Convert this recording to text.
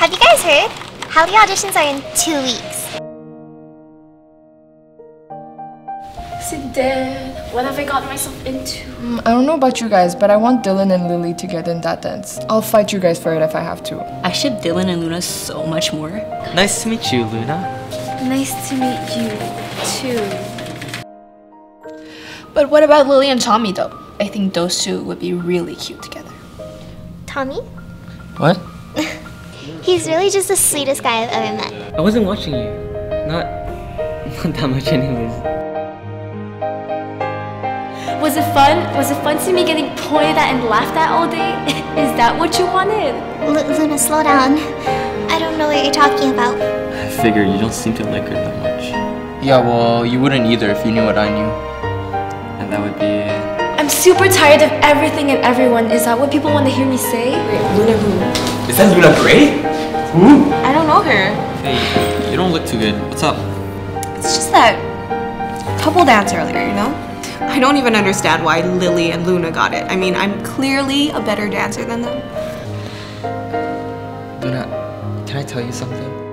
Have you guys heard? How the auditions are in two weeks. Dad, what have I got myself into? Mm, I don't know about you guys, but I want Dylan and Lily together in that dance. I'll fight you guys for it if I have to. I ship Dylan and Luna so much more. Nice to meet you, Luna. Nice to meet you, too. But what about Lily and Tommy, though? I think those two would be really cute together. Tommy? What? He's really just the sweetest guy I've ever met. I wasn't watching you. Not, not that much anyways. Was it fun? Was it fun to me getting pointed at and laughed at all day? Is that what you wanted? L Luna, slow down. I don't know what you're talking about. I figured you don't seem to like her that much. Yeah, well, you wouldn't either if you knew what I knew. And that would be it. I'm super tired of everything and everyone. Is that what people want to hear me say? Wait, Luna who? Is that Luna Gray? Who? I don't know her. Hey, you don't look too good. What's up? It's just that couple dance earlier, you know? I don't even understand why Lily and Luna got it. I mean, I'm clearly a better dancer than them. Luna, can I tell you something?